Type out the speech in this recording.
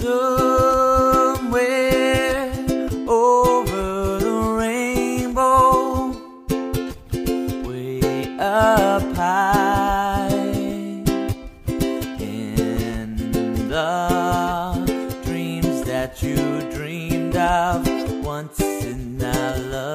somewhere over the rainbow, way up high in the dreams that you dreamed of once in a love.